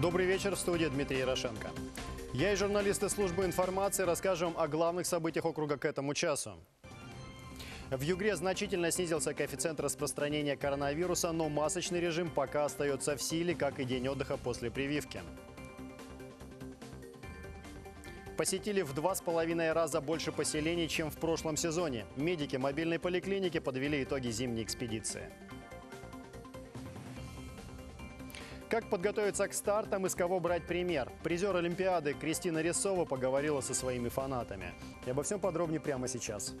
Добрый вечер в студии Дмитрий Ярошенко. Я и журналисты службы информации расскажем о главных событиях округа к этому часу. В Югре значительно снизился коэффициент распространения коронавируса, но масочный режим пока остается в силе, как и день отдыха после прививки. Посетили в два с половиной раза больше поселений, чем в прошлом сезоне. Медики мобильной поликлиники подвели итоги зимней экспедиции. Как подготовиться к стартам и с кого брать пример? Призер Олимпиады Кристина Рисова поговорила со своими фанатами. И обо всем подробнее прямо сейчас.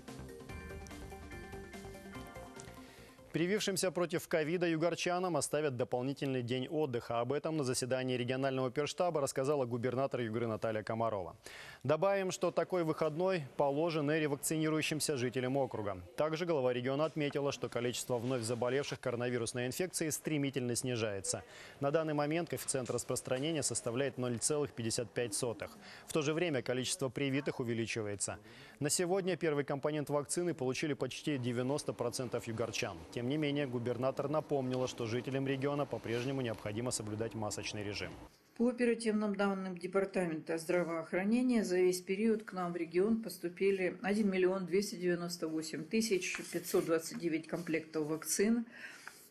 Привившимся против ковида югорчанам оставят дополнительный день отдыха. Об этом на заседании регионального перштаба рассказала губернатор Югры Наталья Комарова. Добавим, что такой выходной положен и ревакцинирующимся жителям округа. Также глава региона отметила, что количество вновь заболевших коронавирусной инфекцией стремительно снижается. На данный момент коэффициент распространения составляет 0,55. В то же время количество привитых увеличивается. На сегодня первый компонент вакцины получили почти 90% югорчан. Тем не менее, губернатор напомнила, что жителям региона по-прежнему необходимо соблюдать масочный режим. По оперативным данным Департамента здравоохранения за весь период к нам в регион поступили 1 миллион 298 тысяч 529 комплектов вакцин.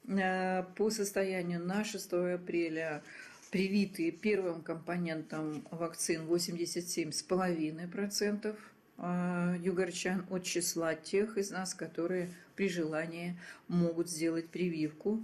Э, по состоянию на 6 апреля привитые первым компонентом вакцин 87,5%. А, югорчан от числа тех из нас, которые при желании могут сделать прививку.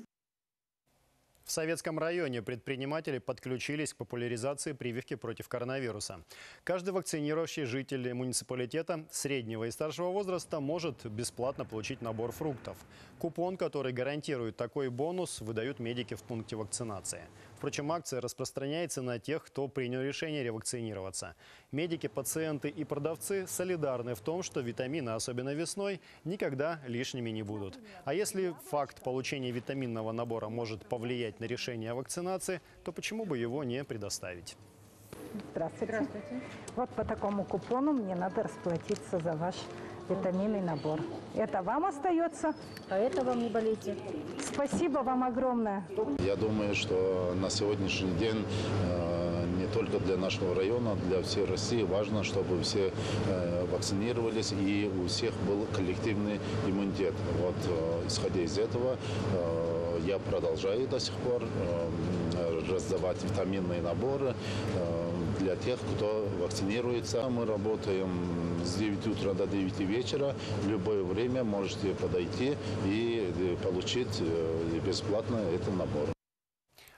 В Советском районе предприниматели подключились к популяризации прививки против коронавируса. Каждый вакцинирующий житель муниципалитета среднего и старшего возраста может бесплатно получить набор фруктов. Купон, который гарантирует такой бонус, выдают медики в пункте вакцинации. Впрочем, акция распространяется на тех, кто принял решение ревакцинироваться. Медики, пациенты и продавцы солидарны в том, что витамины, особенно весной, никогда лишними не будут. А если факт получения витаминного набора может повлиять на решение о вакцинации, то почему бы его не предоставить? Здравствуйте. Здравствуйте. Вот по такому купону мне надо расплатиться за ваш витаминный набор. Это вам остается, а это вам не болейте. Спасибо вам огромное. Я думаю, что на сегодняшний день э, не только для нашего района, для всей России важно, чтобы все э, вакцинировались и у всех был коллективный иммунитет. Вот э, исходя из этого я продолжаю до сих пор раздавать витаминные наборы для тех, кто вакцинируется. Мы работаем с 9 утра до 9 вечера. В любое время можете подойти и э, получить э, бесплатно этот набор.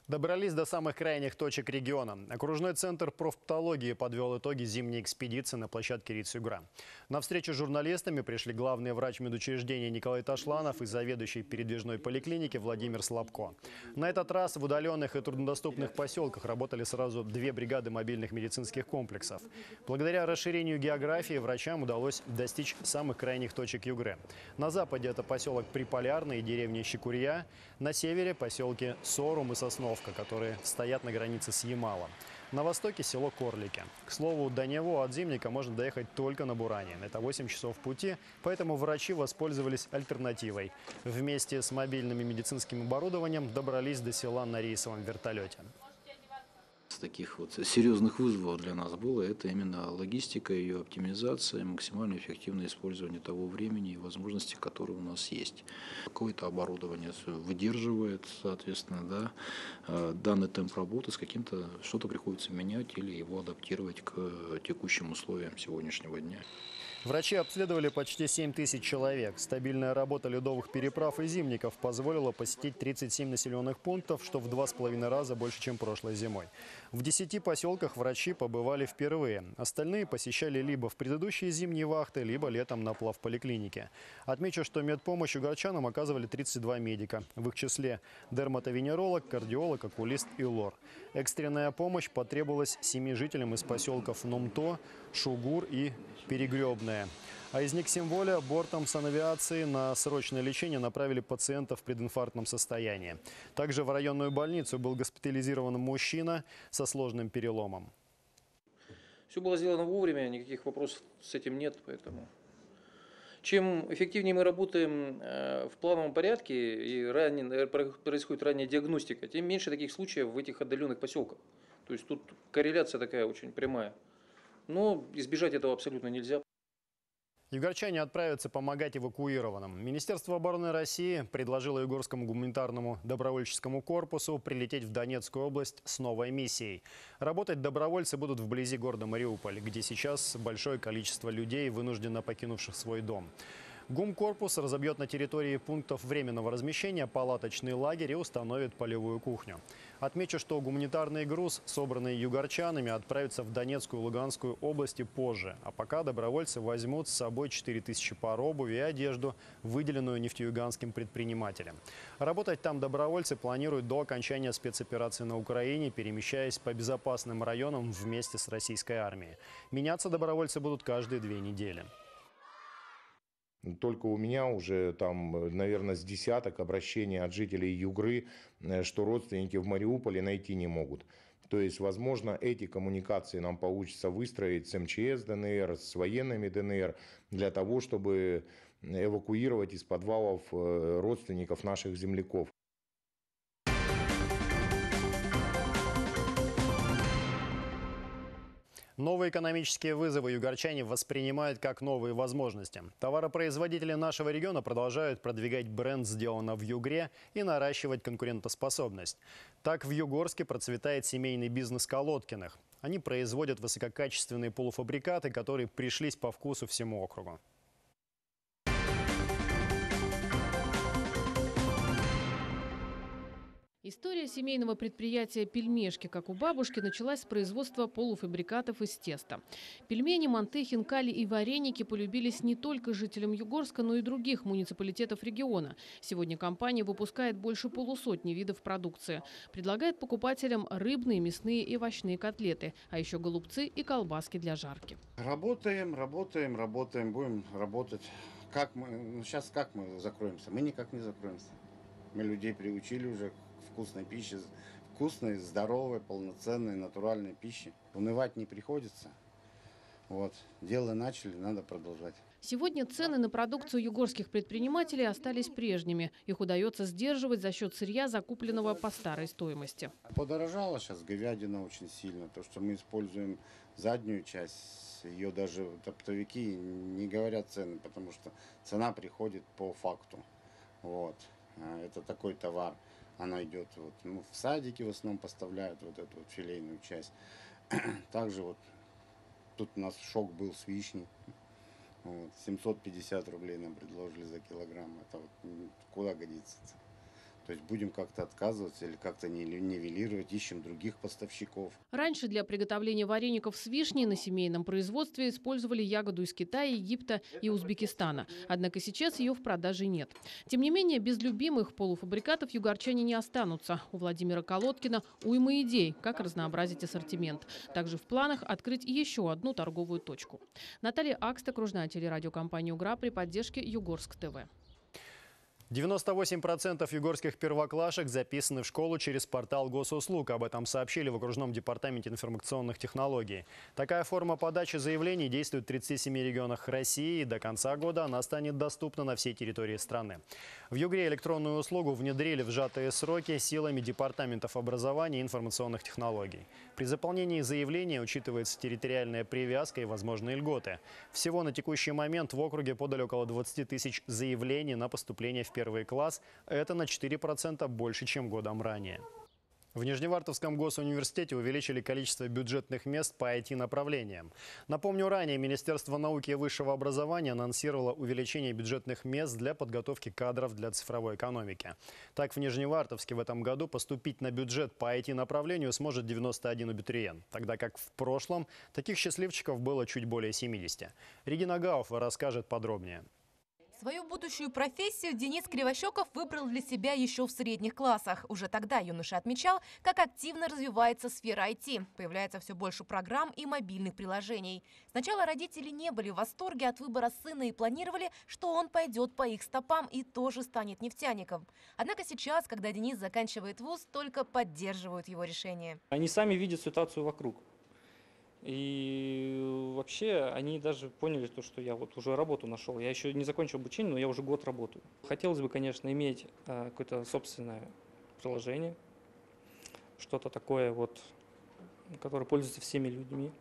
Добрались до самых крайних точек региона. Окружной центр профтологии подвел итоги зимней экспедиции на площадке Риц-Югра. На встречу с журналистами пришли главный врач медучреждения Николай Ташланов и заведующий передвижной поликлиники Владимир Слабко. На этот раз в удаленных и труднодоступных поселках работали сразу две бригады мобильных медицинских комплексов. Благодаря расширению географии врачам удалось достичь самых крайних точек Югры. На западе это поселок Приполярный и деревня Щекурья. На севере поселки Сорум и Соснов Ивановка, которые стоят на границе с Ямалом. На востоке село Корлики. К слову, до него от Зимника можно доехать только на Буране. Это 8 часов пути, поэтому врачи воспользовались альтернативой. Вместе с мобильным медицинским оборудованием добрались до села на рейсовом вертолете таких вот серьезных вызовов для нас было, это именно логистика, ее оптимизация, максимально эффективное использование того времени и возможностей, которые у нас есть. Какое-то оборудование выдерживает, соответственно, да, э, данный темп работы с каким-то, что-то приходится менять или его адаптировать к текущим условиям сегодняшнего дня. Врачи обследовали почти 7 тысяч человек. Стабильная работа ледовых переправ и зимников позволила посетить 37 населенных пунктов, что в два с половиной раза больше, чем прошлой зимой. В 10 поселках врачи побывали впервые. Остальные посещали либо в предыдущие зимние вахты, либо летом на плавполиклинике. Отмечу, что медпомощь угорчанам оказывали 32 медика. В их числе дерматовенеролог, кардиолог, окулист и лор. Экстренная помощь потребовалась семи жителям из поселков Нумто, Шугур и Перегребное. А из Никсимволя бортом санавиации на срочное лечение направили пациента в прединфарктном состоянии. Также в районную больницу был госпитализирован мужчина со сложным переломом. Все было сделано вовремя, никаких вопросов с этим нет, поэтому... Чем эффективнее мы работаем э, в плановом порядке и ранее, происходит ранняя диагностика, тем меньше таких случаев в этих отдаленных поселках. То есть тут корреляция такая очень прямая. Но избежать этого абсолютно нельзя. Югорчане отправятся помогать эвакуированным. Министерство обороны России предложило Югорскому гуманитарному добровольческому корпусу прилететь в Донецкую область с новой миссией. Работать добровольцы будут вблизи города Мариуполь, где сейчас большое количество людей, вынужденно покинувших свой дом. ГУМ-корпус разобьет на территории пунктов временного размещения палаточный лагерь и установит полевую кухню. Отмечу, что гуманитарный груз, собранный югорчанами, отправится в Донецкую и Луганскую области позже. А пока добровольцы возьмут с собой 4000 пар обуви и одежду, выделенную нефтеюганским предпринимателям. Работать там добровольцы планируют до окончания спецоперации на Украине, перемещаясь по безопасным районам вместе с российской армией. Меняться добровольцы будут каждые две недели. Только у меня уже там, наверное, с десяток обращений от жителей Югры, э, что родственники в Мариуполе найти не могут. То есть, возможно, эти коммуникации нам получится выстроить с МЧС ДНР, с военными ДНР, для того, чтобы эвакуировать из подвалов э, родственников наших земляков. Новые экономические вызовы югорчане воспринимают как новые возможности. Товаропроизводители нашего региона продолжают продвигать бренд «Сделано в Югре» и наращивать конкурентоспособность. Так в Югорске процветает семейный бизнес Колодкиных. Они производят высококачественные полуфабрикаты, которые пришлись по вкусу всему округу. История семейного предприятия «Пельмешки», как у бабушки, началась с производства полуфабрикатов из теста. Пельмени, манты, хинкали и вареники полюбились не только жителям Югорска, но и других муниципалитетов региона. Сегодня компания выпускает больше полусотни видов продукции. Предлагает покупателям рыбные, мясные и овощные котлеты, а еще голубцы и колбаски для жарки. Работаем, работаем, работаем, будем работать. Как мы, ну, сейчас как мы закроемся? Мы никак не закроемся. Мы людей приучили уже вкусной пищи, вкусной, здоровой, полноценной, натуральной пищи. Унывать не приходится. Вот. Дело начали, надо продолжать. Сегодня цены на продукцию югорских предпринимателей остались прежними. Их удается сдерживать за счет сырья, закупленного по старой стоимости. Подорожала сейчас говядина очень сильно. То, что мы используем заднюю часть, ее даже оптовики не говорят цены, потому что цена приходит по факту. Вот. А это такой товар. Она идет вот, ну, в садике в основном поставляют вот эту вот филейную часть. Также вот тут у нас шок был с вишней. Вот, 750 рублей нам предложили за килограмм. Это вот куда годится? -то? То есть будем как-то отказываться или как-то нивелировать, ищем других поставщиков. Раньше для приготовления вареников с вишней на семейном производстве использовали ягоду из Китая, Египта и Узбекистана. Однако сейчас ее в продаже нет. Тем не менее, без любимых полуфабрикатов югорчане не останутся. У Владимира Колодкина уйма идей, как разнообразить ассортимент. Также в планах открыть еще одну торговую точку. Наталья Акста, окружная телерадиокомпания «Угра» при поддержке Югорск ТВ. 98% югорских первоклашек записаны в школу через портал госуслуг. Об этом сообщили в окружном департаменте информационных технологий. Такая форма подачи заявлений действует в 37 регионах России. И до конца года она станет доступна на всей территории страны. В Югре электронную услугу внедрили в сжатые сроки силами департаментов образования и информационных технологий. При заполнении заявления учитывается территориальная привязка и возможные льготы. Всего на текущий момент в округе подали около 20 тысяч заявлений на поступление в первый класс. Это на 4% больше, чем годом ранее. В Нижневартовском госуниверситете увеличили количество бюджетных мест по IT-направлениям. Напомню, ранее Министерство науки и высшего образования анонсировало увеличение бюджетных мест для подготовки кадров для цифровой экономики. Так, в Нижневартовске в этом году поступить на бюджет по IT-направлению сможет 91 абитуриент, тогда как в прошлом таких счастливчиков было чуть более 70. Регина Гауф расскажет подробнее. Свою будущую профессию Денис Кривощеков выбрал для себя еще в средних классах. Уже тогда юноша отмечал, как активно развивается сфера IT. Появляется все больше программ и мобильных приложений. Сначала родители не были в восторге от выбора сына и планировали, что он пойдет по их стопам и тоже станет нефтяником. Однако сейчас, когда Денис заканчивает вуз, только поддерживают его решение. Они сами видят ситуацию вокруг. И вообще они даже поняли, то, что я вот уже работу нашел. Я еще не закончил обучение, но я уже год работаю. Хотелось бы, конечно, иметь а, какое-то собственное приложение, что-то такое вот которое пользуется всеми людьми,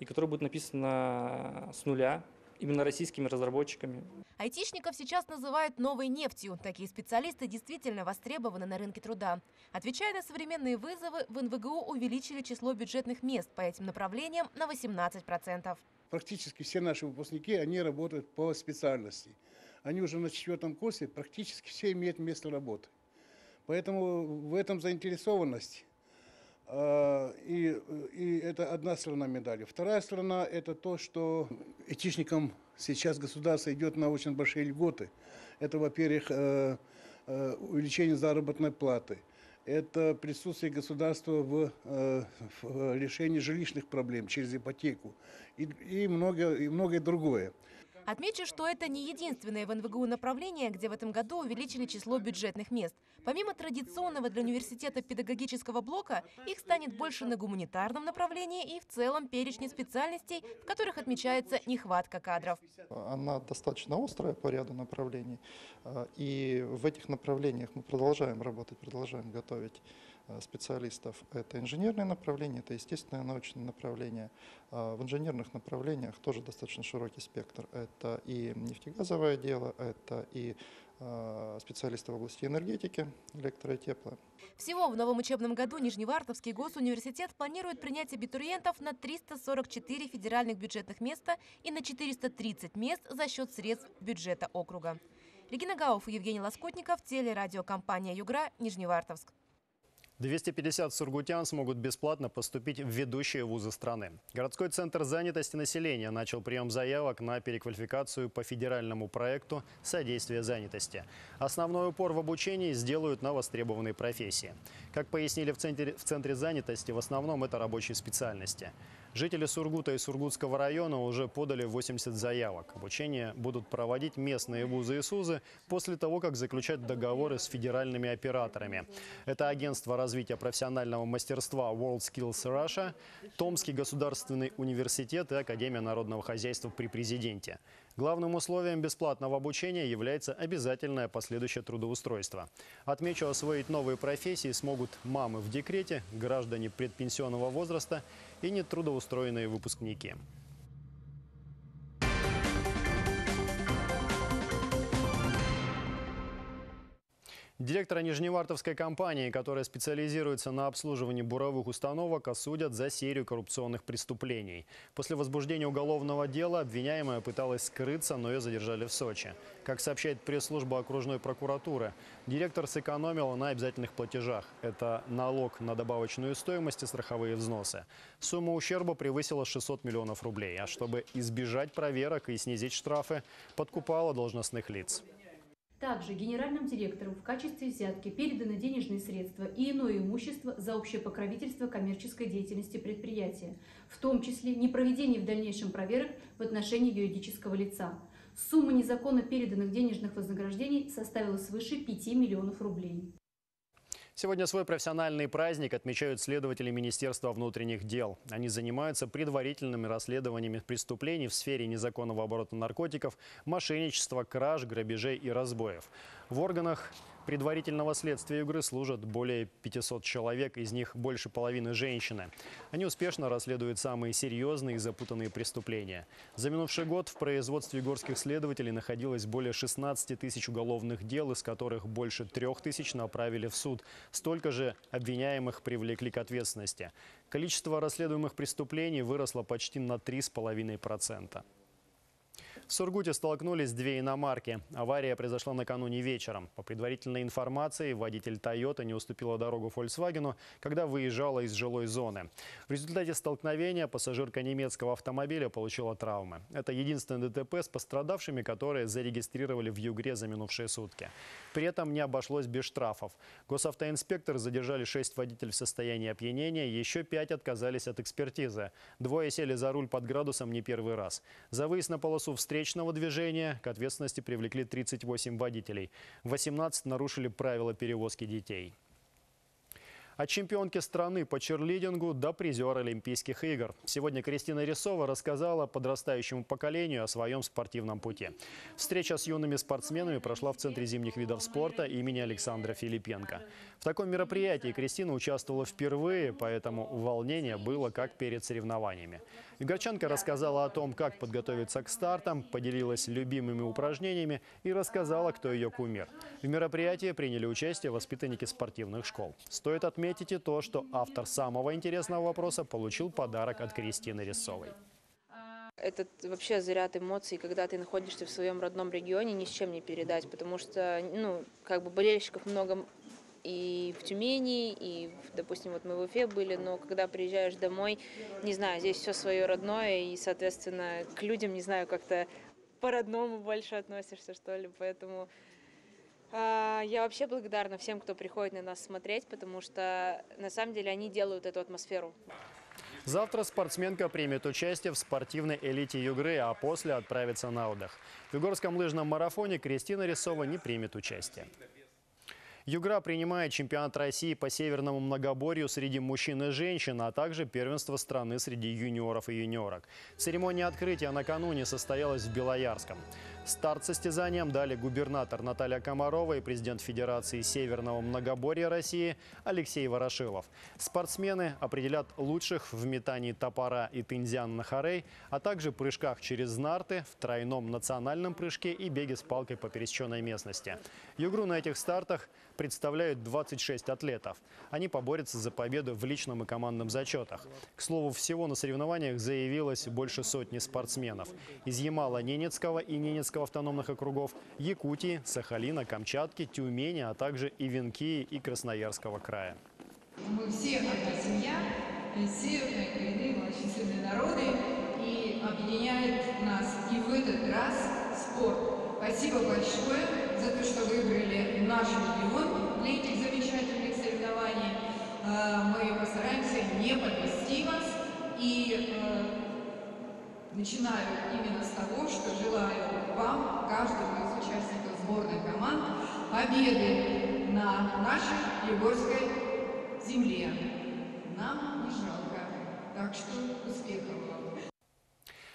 и которое будет написано с нуля, именно российскими разработчиками. Айтишников сейчас называют новой нефтью. Такие специалисты действительно востребованы на рынке труда. Отвечая на современные вызовы, в НВГУ увеличили число бюджетных мест по этим направлениям на 18%. Практически все наши выпускники, они работают по специальности. Они уже на четвертом курсе, практически все имеют место работы. Поэтому в этом заинтересованность. А, и, и это одна сторона медали. Вторая сторона – это то, что этичникам сейчас государство идет на очень большие льготы. Это, во-первых, э, э, увеличение заработной платы. Это присутствие государства в, э, в решении жилищных проблем через ипотеку и, и, многое, и многое другое. Отмечу, что это не единственное в НВГУ направление, где в этом году увеличили число бюджетных мест. Помимо традиционного для университета педагогического блока, их станет больше на гуманитарном направлении и в целом перечне специальностей, в которых отмечается нехватка кадров. Она достаточно острая по ряду направлений, э, и в этих направлениях мы продолжаем работать, продолжаем готовить специалистов. Это инженерное направление, это естественное научное направление. А в инженерных направлениях тоже достаточно широкий спектр. Это и нефтегазовое дело, это и э, специалисты в области энергетики, электро и тепло. Всего в новом учебном году Нижневартовский госуниверситет планирует принять абитуриентов на 344 федеральных бюджетных места и на 430 мест за счет средств бюджета округа. Регина Гауф и Евгений Лоскутников, телерадиокомпания «Югра», Нижневартовск. 250 сургутян смогут бесплатно поступить в ведущие вузы страны. Городской центр занятости населения начал прием заявок на переквалификацию по федеральному проекту «Содействие занятости». Основной упор в обучении сделают на востребованные профессии. Как пояснили в центре, в центре занятости, в основном это рабочие специальности. Жители Сургута и Сургутского района уже подали 80 заявок. Обучение будут проводить местные вузы и СУЗы после того, как заключать договоры с федеральными операторами. Это агентство развития профессионального мастерства WorldSkills Russia, Томский государственный университет и Академия народного хозяйства при президенте. Главным условием бесплатного обучения является обязательное последующее трудоустройство. Отмечу, освоить новые профессии смогут мамы в декрете, граждане предпенсионного возраста и нетрудоустроенные выпускники. Директора Нижневартовской компании, которая специализируется на обслуживании буровых установок, осудят за серию коррупционных преступлений. После возбуждения уголовного дела обвиняемая пыталась скрыться, но ее задержали в Сочи. Как сообщает пресс-служба окружной прокуратуры, директор сэкономил на обязательных платежах. Это налог на добавочную стоимость и страховые взносы. Сумма ущерба превысила 600 миллионов рублей. А чтобы избежать проверок и снизить штрафы, подкупала должностных лиц. Также генеральным директором в качестве взятки переданы денежные средства и иное имущество за общее покровительство коммерческой деятельности предприятия, в том числе непроведение в дальнейшем проверок в отношении юридического лица. Сумма незаконно переданных денежных вознаграждений составила свыше 5 миллионов рублей. Сегодня свой профессиональный праздник отмечают следователи Министерства внутренних дел. Они занимаются предварительными расследованиями преступлений в сфере незаконного оборота наркотиков, мошенничества, краж, грабежей и разбоев. В органах предварительного следствия игры служат более 500 человек, из них больше половины женщины. Они успешно расследуют самые серьезные и запутанные преступления. За минувший год в производстве горских следователей находилось более 16 тысяч уголовных дел, из которых больше трех тысяч направили в суд. Столько же обвиняемых привлекли к ответственности. Количество расследуемых преступлений выросло почти на 3,5%. В Сургуте столкнулись две иномарки. Авария произошла накануне вечером. По предварительной информации, водитель Toyota не уступила дорогу Volkswagen, когда выезжала из жилой зоны. В результате столкновения пассажирка немецкого автомобиля получила травмы. Это единственное ДТП с пострадавшими, которые зарегистрировали в Югре за минувшие сутки. При этом не обошлось без штрафов. Госавтоинспекторы задержали шесть водителей в состоянии опьянения, еще пять отказались от экспертизы. Двое сели за руль под градусом не первый раз. За выезд на полосу встречи встречного движения к ответственности привлекли 38 водителей. 18 нарушили правила перевозки детей. От чемпионки страны по черлидингу до призера Олимпийских игр. Сегодня Кристина Рисова рассказала подрастающему поколению о своем спортивном пути. Встреча с юными спортсменами прошла в Центре зимних видов спорта имени Александра Филипенко. В таком мероприятии Кристина участвовала впервые, поэтому волнение было как перед соревнованиями. Игорчанка рассказала о том, как подготовиться к стартам, поделилась любимыми упражнениями и рассказала, кто ее кумир. В мероприятии приняли участие воспитанники спортивных школ. Стоит отметить, отметить то, что автор самого интересного вопроса получил подарок от Кристины Рисовой. Этот вообще заряд эмоций, когда ты находишься в своем родном регионе, ни с чем не передать, потому что, ну, как бы болельщиков много и в Тюмени, и, допустим, вот мы в Уфе были, но когда приезжаешь домой, не знаю, здесь все свое родное, и, соответственно, к людям, не знаю, как-то по-родному больше относишься, что ли, поэтому я вообще благодарна всем, кто приходит на нас смотреть, потому что на самом деле они делают эту атмосферу. Завтра спортсменка примет участие в спортивной элите Югры, а после отправится на отдых. В Югорском лыжном марафоне Кристина Рисова не примет участие. Югра принимает чемпионат России по северному многоборью среди мужчин и женщин, а также первенство страны среди юниоров и юниорок. Церемония открытия накануне состоялась в Белоярском. Старт состязаниям дали губернатор Наталья Комарова и президент Федерации Северного многоборья России Алексей Ворошилов. Спортсмены определят лучших в метании топора и тынзян на хорей, а также прыжках через нарты, в тройном национальном прыжке и беге с палкой по пересеченной местности. Югру на этих стартах представляют 26 атлетов. Они поборются за победу в личном и командном зачетах. К слову, всего на соревнованиях заявилось больше сотни спортсменов. Из Ямала-Ненецкого и Ненецкого автономных округов, Якутии, Сахалина, Камчатки, Тюмени, а также Ивенкии и Красноярского края. Мы все одна семья, северные коренные малочисленные народы, и объединяет нас и в этот раз спорт. Спасибо большое за то, что выбрали наш регион для этих замечательных соревнований. Э, мы постараемся не подвести вас и э, начинаю именно с того, что желаю вам, каждому из участников сборной команд, победы на нашей Егорской земле. Нам не жалко. Так что успехов вам!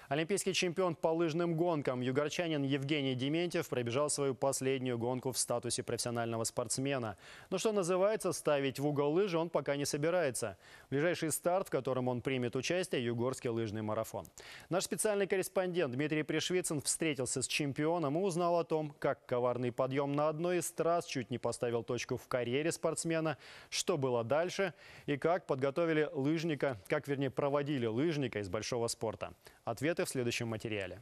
Олимпийский чемпион по лыжным гонкам югорчанин Евгений Дементьев пробежал свою последнюю гонку в статусе профессионального спортсмена. Но что называется, ставить в угол лыжи он пока не собирается. Ближайший старт, в котором он примет участие – Югорский лыжный марафон. Наш специальный корреспондент Дмитрий Пришвицын встретился с чемпионом и узнал о том, как коварный подъем на одной из трасс чуть не поставил точку в карьере спортсмена, что было дальше и как подготовили лыжника, как вернее проводили лыжника из большого спорта. Ответы в следующем материале.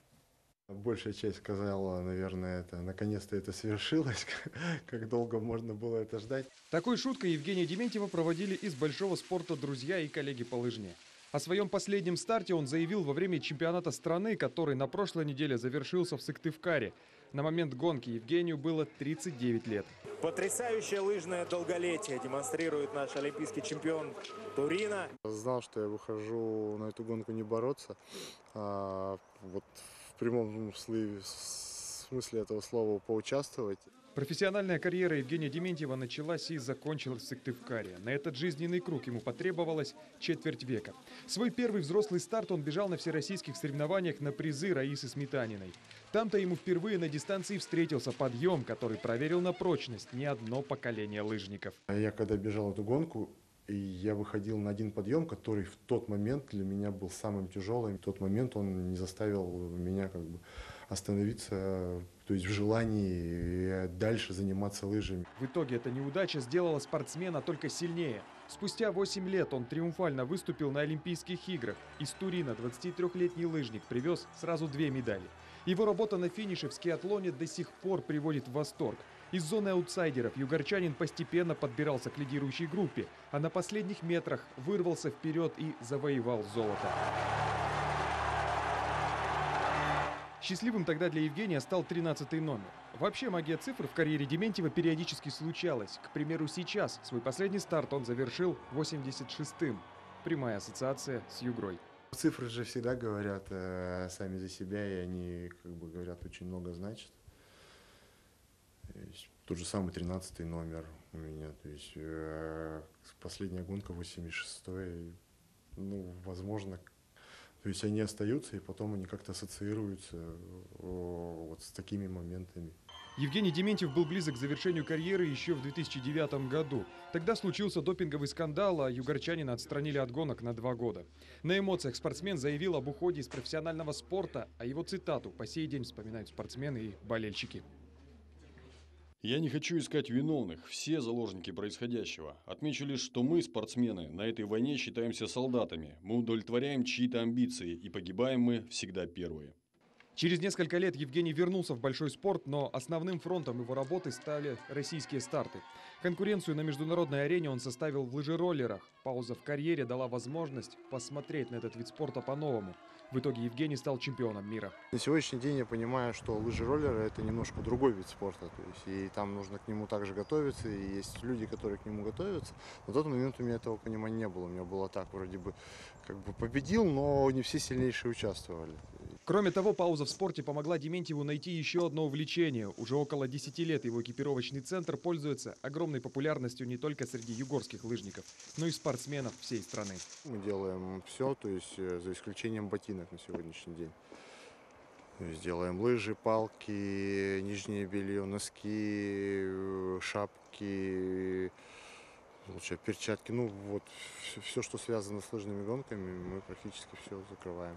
Большая часть сказала, наверное, это наконец-то это свершилось, как долго можно было это ждать. Такой шуткой Евгения Дементьева проводили из большого спорта друзья и коллеги по лыжне. О своем последнем старте он заявил во время чемпионата страны, который на прошлой неделе завершился в Сыктывкаре. На момент гонки Евгению было 39 лет. Потрясающее лыжное долголетие демонстрирует наш олимпийский чемпион Турина. Знал, что я выхожу на эту гонку не бороться. А вот в прямом смысле этого слова поучаствовать. Профессиональная карьера Евгения Дементьева началась и закончилась в Сыктывкаре. На этот жизненный круг ему потребовалось четверть века. Свой первый взрослый старт он бежал на всероссийских соревнованиях на призы Раисы Сметаниной. Там-то ему впервые на дистанции встретился подъем, который проверил на прочность не одно поколение лыжников. Я когда бежал эту гонку, и я выходил на один подъем, который в тот момент для меня был самым тяжелым. В тот момент он не заставил меня как бы остановиться, то есть в желании дальше заниматься лыжами. В итоге эта неудача сделала спортсмена только сильнее. Спустя 8 лет он триумфально выступил на Олимпийских играх. Из Турина 23-летний лыжник привез сразу две медали. Его работа на финише в скиатлоне до сих пор приводит в восторг. Из зоны аутсайдеров югорчанин постепенно подбирался к лидирующей группе, а на последних метрах вырвался вперед и завоевал золото. Счастливым тогда для Евгения стал 13 номер. Вообще магия цифр в карьере Дементьева периодически случалась. К примеру, сейчас свой последний старт он завершил 86-м. Прямая ассоциация с Югрой. Цифры же всегда говорят э, сами за себя, и они, как бы говорят, очень много значат. тот же самый 13 номер у меня. То есть э, последняя гонка 86 ну, возможно, то есть они остаются, и потом они как-то ассоциируются вот с такими моментами. Евгений Дементьев был близок к завершению карьеры еще в 2009 году. Тогда случился допинговый скандал, а югорчанина отстранили от гонок на два года. На эмоциях спортсмен заявил об уходе из профессионального спорта, а его цитату по сей день вспоминают спортсмены и болельщики. Я не хочу искать виновных, все заложники происходящего. Отмечу лишь, что мы, спортсмены, на этой войне считаемся солдатами. Мы удовлетворяем чьи-то амбиции, и погибаем мы всегда первые. Через несколько лет Евгений вернулся в большой спорт, но основным фронтом его работы стали российские старты. Конкуренцию на международной арене он составил в лыжероллерах. Пауза в карьере дала возможность посмотреть на этот вид спорта по-новому. В итоге Евгений стал чемпионом мира. На сегодняшний день я понимаю, что лыжи-роллеры это немножко другой вид спорта. То есть, и там нужно к нему также готовиться, и есть люди, которые к нему готовятся. На тот момент у меня этого понимания не было. У меня было так, вроде бы, как бы победил, но не все сильнейшие участвовали. Кроме того, пауза в спорте помогла Дементьеву найти еще одно увлечение. Уже около 10 лет его экипировочный центр пользуется огромной популярностью не только среди югорских лыжников, но и спортсменов всей страны. Мы делаем все, то есть э, за исключением ботинок на сегодняшний день. То делаем лыжи, палки, нижнее белье, носки, э, шапки, лучше перчатки. Ну вот все, что связано с лыжными гонками, мы практически все закрываем.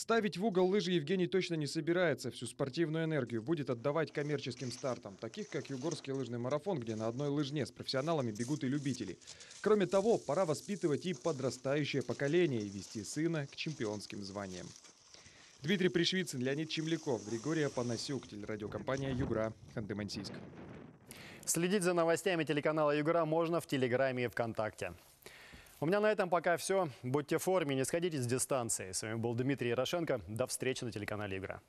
Ставить в угол лыжи Евгений точно не собирается. Всю спортивную энергию будет отдавать коммерческим стартам, таких как Югорский лыжный марафон, где на одной лыжне с профессионалами бегут и любители. Кроме того, пора воспитывать и подрастающее поколение и вести сына к чемпионским званиям. Дмитрий Пришвицын, Леонид Чемляков, Григорий Апанасюк, телерадиокомпания «Югра», Ханты-Мансийск. Следить за новостями телеканала «Югра» можно в Телеграме и ВКонтакте. У меня на этом пока все. Будьте в форме, не сходите с дистанции. С вами был Дмитрий Ярошенко. До встречи на телеканале «Игра».